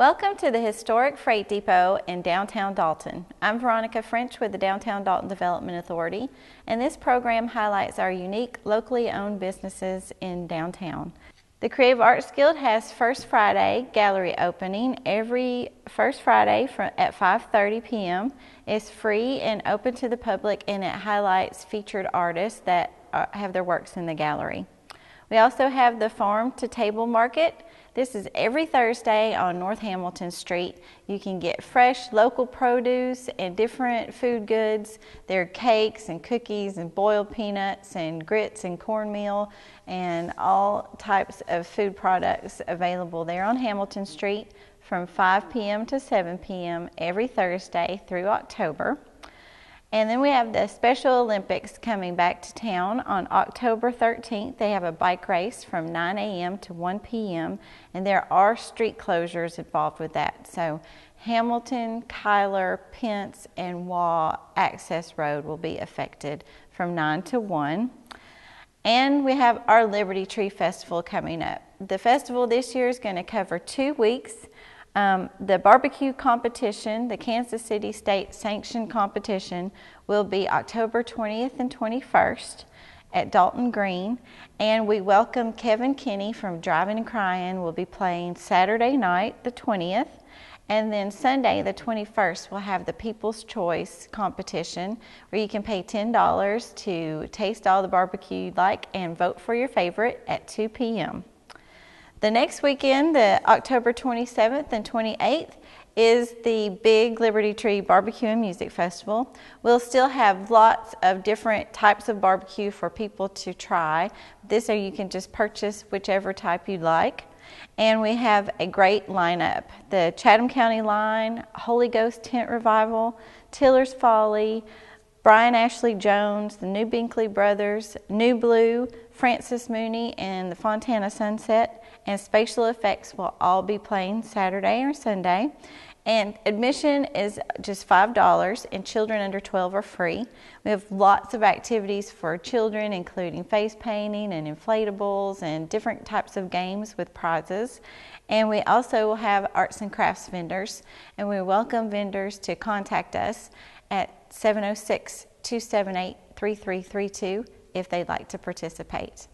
Welcome to the historic Freight Depot in downtown Dalton. I'm Veronica French with the Downtown Dalton Development Authority, and this program highlights our unique locally owned businesses in downtown. The Creative Arts Guild has First Friday gallery opening every first Friday from at 5:30 p.m. It's free and open to the public, and it highlights featured artists that uh, have their works in the gallery. We also have the Farm to Table Market this is every Thursday on North Hamilton Street. You can get fresh local produce and different food goods. There are cakes and cookies and boiled peanuts and grits and cornmeal and all types of food products available there on Hamilton Street from 5 p.m. to 7 p.m. every Thursday through October. And then we have the Special Olympics coming back to town on October 13th. They have a bike race from 9 a.m. to 1 p.m. and there are street closures involved with that. So Hamilton, Cuyler, Pence, and Waugh Access Road will be affected from 9 to 1. And we have our Liberty Tree Festival coming up. The festival this year is going to cover two weeks. Um, the barbecue competition, the Kansas City State sanctioned competition, will be October 20th and 21st at Dalton Green. And we welcome Kevin Kinney from Drivin' N' Cryin' will be playing Saturday night, the 20th. And then Sunday, the 21st, we'll have the People's Choice competition where you can pay $10 to taste all the barbecue you'd like and vote for your favorite at 2 p.m. The next weekend, the October 27th and 28th, is the big Liberty Tree Barbecue and Music Festival. We'll still have lots of different types of barbecue for people to try. This or you can just purchase whichever type you like. And we have a great lineup. The Chatham County Line, Holy Ghost Tent Revival, Tiller's Folly, Brian Ashley Jones, the New Binkley Brothers, New Blue, Francis Mooney, and the Fontana Sunset. And Spatial Effects will all be playing Saturday or Sunday. And admission is just $5, and children under 12 are free. We have lots of activities for children, including face painting and inflatables and different types of games with prizes. And we also will have arts and crafts vendors, and we welcome vendors to contact us at 706 278 3332 if they'd like to participate.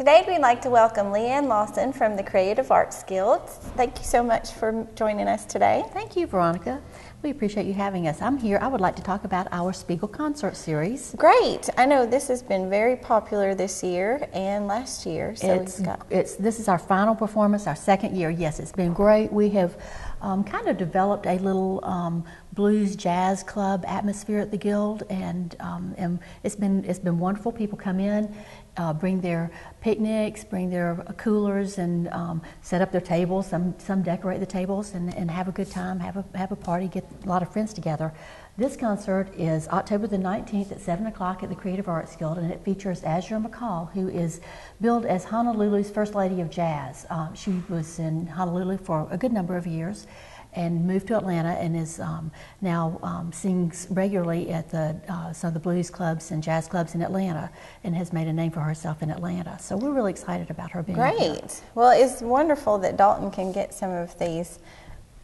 Today we'd like to welcome Leanne Lawson from the Creative Arts Guild. Thank you so much for joining us today. Thank you, Veronica. We appreciate you having us. I'm here. I would like to talk about our Spiegel concert series. Great. I know this has been very popular this year and last year. So it's, got... it's this is our final performance, our second year. Yes, it's been great. We have um, kind of developed a little um, blues jazz club atmosphere at the Guild, and, um, and it's been it's been wonderful. People come in uh, bring their picnics, bring their coolers, and um, set up their tables. Some some decorate the tables and, and have a good time, have a have a party, get a lot of friends together. This concert is October the 19th at 7 o'clock at the Creative Arts Guild, and it features Azure McCall, who is billed as Honolulu's First Lady of Jazz. Um, she was in Honolulu for a good number of years and moved to Atlanta and is um, now um, sings regularly at the uh, some of the blues clubs and jazz clubs in Atlanta and has made a name for herself in Atlanta. So we're really excited about her being Great. Here. Well, it's wonderful that Dalton can get some of these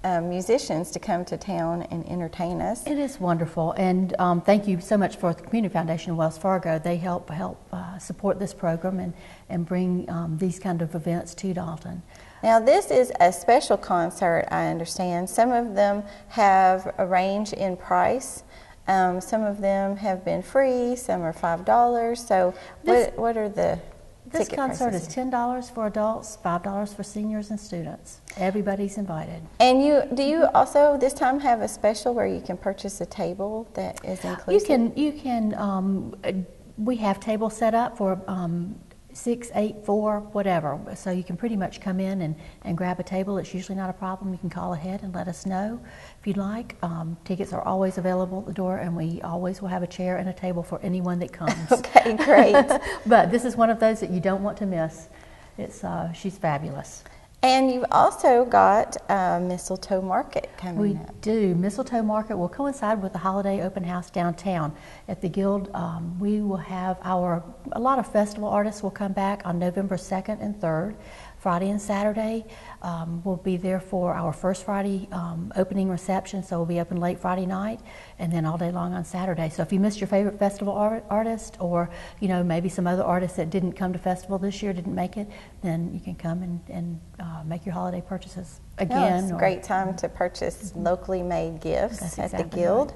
um, musicians to come to town and entertain us. It is wonderful, and um, thank you so much for the Community Foundation of Wells Fargo. They help help uh, support this program and and bring um, these kind of events to Dalton. Now, this is a special concert, I understand. Some of them have a range in price. Um, some of them have been free, some are $5. So, this, what, what are the this concert prices? is ten dollars for adults, five dollars for seniors and students. Everybody's invited. And you do you also this time have a special where you can purchase a table that is included? You can you can um, we have tables set up for um, six, eight, four, whatever. So you can pretty much come in and, and grab a table. It's usually not a problem. You can call ahead and let us know if you'd like. Um, tickets are always available at the door, and we always will have a chair and a table for anyone that comes. okay, great. but this is one of those that you don't want to miss. It's uh, she's fabulous. And you've also got a mistletoe market coming We up. do. Mistletoe Market will coincide with the holiday open house downtown at the Guild. Um, we will have our a lot of festival artists will come back on November 2nd and 3rd, Friday and Saturday. Um, we'll be there for our first Friday um, opening reception, so we'll be open late Friday night and then all day long on Saturday. So if you missed your favorite festival art- artist, or you know maybe some other artists that didn't come to festival this year didn't make it, then you can come and, and uh, make your holiday purchases No, again. it's a great time to purchase locally made gifts That's at the exactly Guild.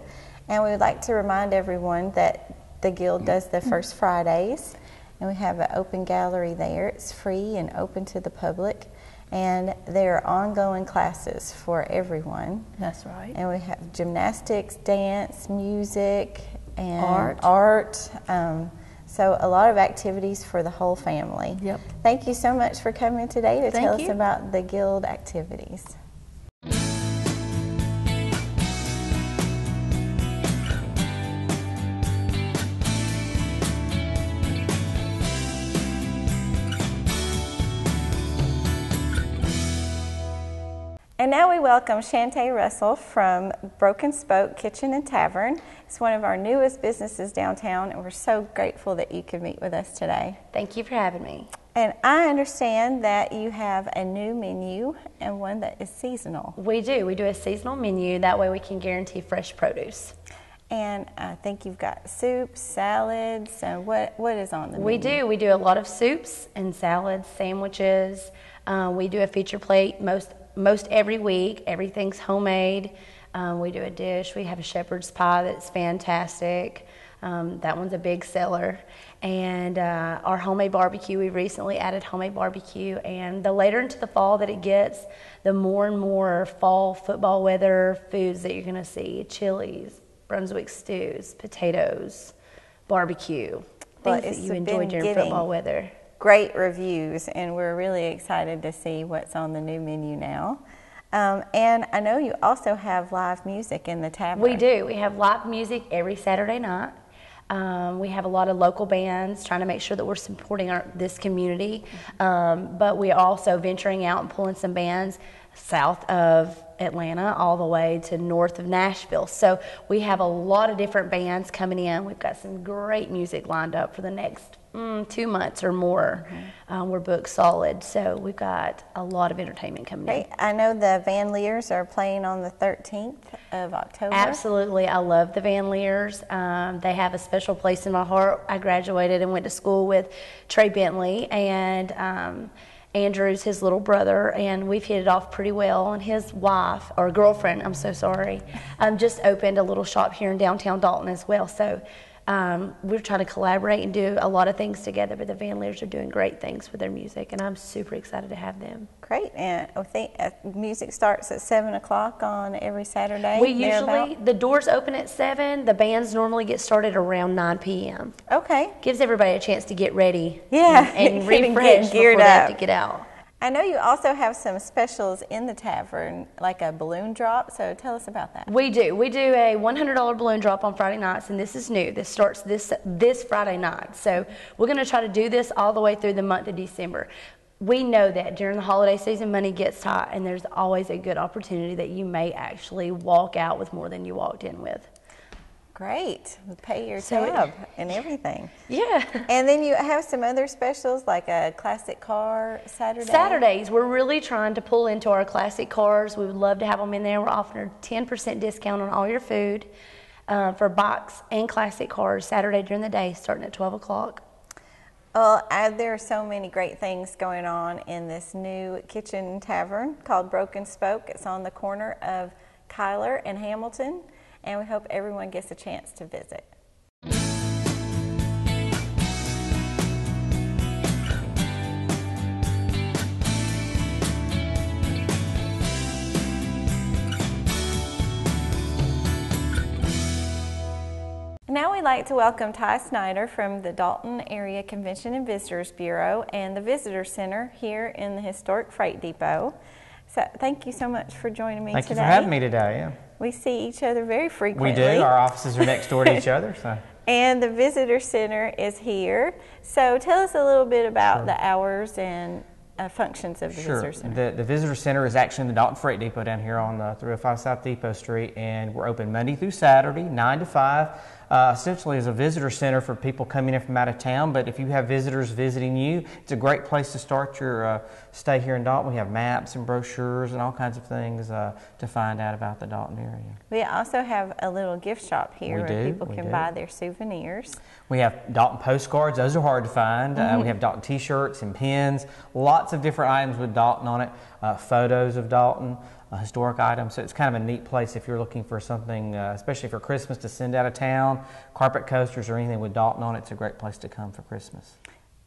And we would like to remind everyone that the Guild does the first Fridays, and we have an open gallery there. It's free and open to the public, and there are ongoing classes for everyone. That's right. And we have gymnastics, dance, music, and Art. art. Um, so a lot of activities for the whole family. Yep. Thank you so much for coming today to Thank tell us about the guild activities. And now we welcome Shantae Russell from Broken Spoke Kitchen and Tavern. It's one of our newest businesses downtown, and we're so grateful that you could meet with us today. Thank you for having me. And I understand that you have a new menu and one that is seasonal. We do. We do a seasonal menu. That way we can guarantee fresh produce. And I think you've got soups, salads, and what, what is on the We menu? We do. We do a lot of soups and salads, sandwiches. Uh, we do a feature plate most most every week. Everything's homemade. Um, we do a dish. We have a shepherd's pie that's fantastic. Um, that one's a big seller. And uh, our homemade barbecue, we recently added homemade barbecue. And the later into the fall that it gets, the more and more fall football weather foods that you're going to see chilies, Brunswick stews, potatoes, barbecue. Things that you enjoy during football weather. Great reviews, and we're really excited to see what's on the new menu now. Um, and I know you also have live music in the tavern. We do. We have live music every Saturday night. Um, we have a lot of local bands trying to make sure that we're supporting our, this community, um, but we're also venturing out and pulling some bands south of Atlanta all the way to north of Nashville. So we have a lot of different bands coming in. We've got some great music lined up for the next mm, two months or more. Um, we're booked solid, so we've got a lot of entertainment coming in. I know the Van Leers are playing on the 13th of October. Absolutely. I love the Van Leers. Um, they have a special place in my heart. I graduated and went to school with Trey Bentley and um, Andrew's his little brother, and we've hit it off pretty well. And his wife, or girlfriend, I'm so sorry, um, just opened a little shop here in downtown Dalton as well. So um, we're trying to collaborate and do a lot of things together, but the Van Leers are doing great things with their music, and I'm super excited to have them. Great. And I think uh, music starts at 7 o'clock on every Saturday. We usually, the doors open at 7, the bands normally get started around 9 p.m. Okay. gives everybody a chance to get ready Yeah, and, and refresh geared before they have up. to get out. I know you also have some specials in the tavern, like a balloon drop. So tell us about that. We do. We do a $100 balloon drop on Friday nights, and this is new. This starts this this Friday night. So we're going to try to do this all the way through the month of December. We know that during the holiday season, money gets tight, and there's always a good opportunity that you may actually walk out with more than you walked in with. Great. Pay your So it- tab and everything. Yeah. And then you have some other specials like a classic car Saturday. Saturdays, we're really trying to pull into our classic cars. We would love to have them in there. We're offering a 10% discount on all your food uh, for box and classic cars Saturday during the day, starting at 12 o'clock. Well, uh, there are so many great things going on in this new kitchen tavern called Broken Spoke. It's on the corner of Cuyler and Hamilton, and we hope everyone gets a chance to visit. Now we'd like to welcome Ty Snyder from the Dalton Area Convention and Visitors Bureau and the Visitor Center here in the historic Freight Depot. So thank you so much for joining me Thank today. you for having me today. Yeah. We see each other very frequently. We do. Our offices are next door to each other. So and the Visitor Center is here. So tell us a little bit about the hours and uh, functions of the Sure. visitor center? The, the visitor center is actually in the Dalton Freight Depot down here on the 305 South Depot Street, and we're open Monday through Saturday, 9 to 5. Uh, essentially, as a visitor center for people coming in from out of town. But if you have visitors visiting you, it's a great place to start your uh, stay here in Dalton. We have maps and brochures and all kinds of things uh, to find out about the Dalton area. We also have a little gift shop here We where do, people can do. buy their souvenirs. We have Dalton postcards; those are hard to find. Uh, we have Dalton T-shirts and pins, lots of different items with Dalton on it. Uh, photos of Dalton, uh, historic items. So it's kind of a neat place if you're looking for something, uh, especially for Christmas, to send out of town. Carpet coasters or anything with Dalton on it. It's a great place to come for Christmas.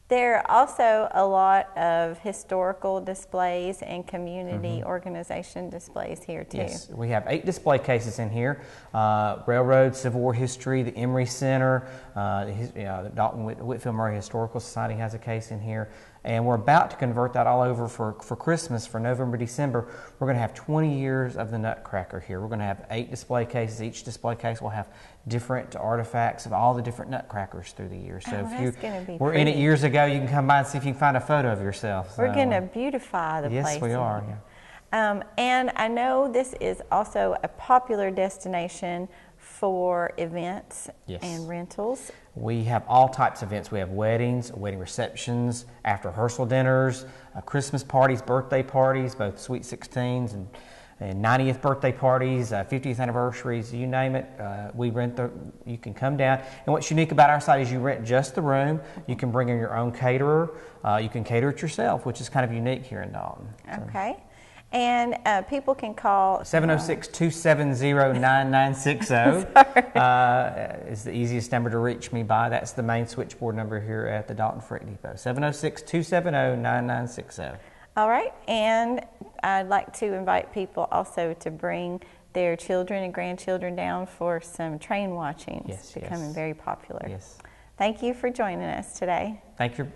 There are also a lot of historical displays and community organization displays here too. Mm-hmm. Yes, we have eight display cases in here: uh, railroad, Civil War history, the Emery Center, uh, the, his, you know, the Dalton Whit- Whitfield Murray Historical Society has a case in here, and we're about to convert that all over for for Christmas for November, December. We're going to have 20 years of the Nutcracker here. We're going to have eight display cases. Each display case will have different artifacts of all the different Nutcrackers through the years. So Oh, if you were in it years ago, you can come by and see if you can find a photo of yourself. We're So, going to uh, beautify the Yes, place. we are, here. Um, and I know this is also a popular destination for events Yes. and rentals. We have all types of events. We have weddings, wedding receptions, after rehearsal dinners, uh, Christmas parties, birthday parties, both sweet 16s and, and 90th birthday parties, uh, 50th anniversaries, you name it. Uh, we rent the, you can come down. And what's unique about our site is you rent just the room. You can bring in your own caterer. Uh, you can cater it yourself, which is kind of unique here in Dalton. So- Okay. And uh, people can call 706 270 9960 uh, is the easiest number to reach me by. That's the main switchboard number here at the Dalton Freight Depot 706 270 9960. All right, and I'd like to invite people also to bring their children and grandchildren down for some train watching. Yes, it's becoming yes. very popular. Yes. Thank you for joining us today. Thank you.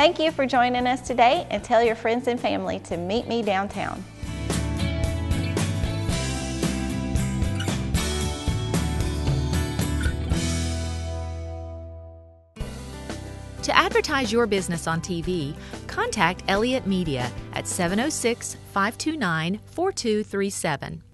Thank you for joining us today and tell your friends and family to meet me downtown. To advertise your business on TV, contact Elliott Media at 706 529 4237